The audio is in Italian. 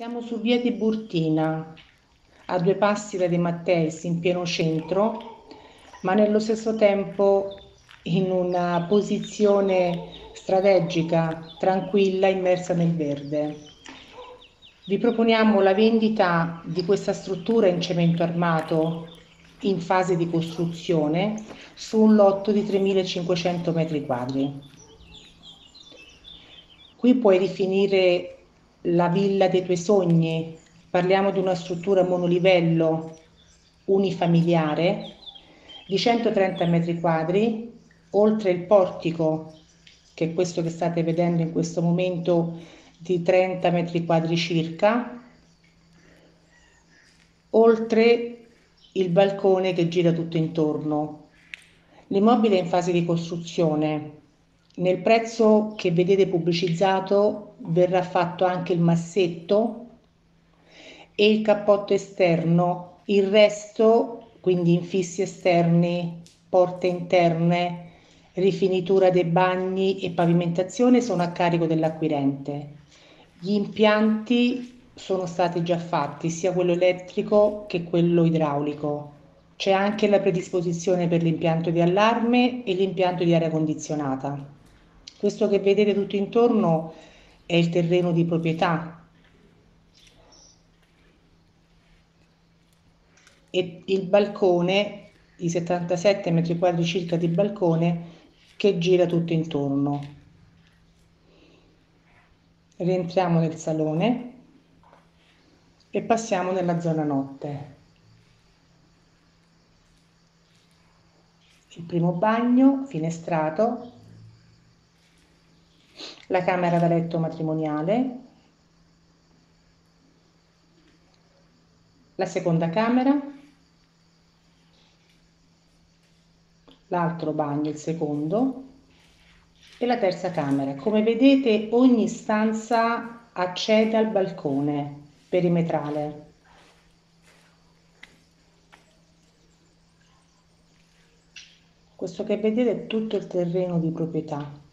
Siamo su via di Burtina, a due passi da De Matteis, in pieno centro, ma nello stesso tempo in una posizione strategica, tranquilla, immersa nel verde. Vi proponiamo la vendita di questa struttura in cemento armato in fase di costruzione su un lotto di 3.500 metri quadri. Qui puoi rifinire la villa dei tuoi sogni, parliamo di una struttura monolivello unifamiliare di 130 metri quadri, oltre il portico, che è questo che state vedendo in questo momento, di 30 metri quadri circa, oltre il balcone che gira tutto intorno. L'immobile è in fase di costruzione, nel prezzo che vedete pubblicizzato verrà fatto anche il massetto e il cappotto esterno, il resto, quindi infissi esterni, porte interne, rifinitura dei bagni e pavimentazione sono a carico dell'acquirente. Gli impianti sono stati già fatti, sia quello elettrico che quello idraulico. C'è anche la predisposizione per l'impianto di allarme e l'impianto di aria condizionata. Questo che vedete tutto intorno è il terreno di proprietà e il balcone, i 77 metri quadri circa di balcone che gira tutto intorno. Rientriamo nel salone e passiamo nella zona notte. Il primo bagno, finestrato, la camera da letto matrimoniale, la seconda camera, l'altro bagno, il secondo, e la terza camera. Come vedete ogni stanza accede al balcone perimetrale. Questo che vedete è tutto il terreno di proprietà.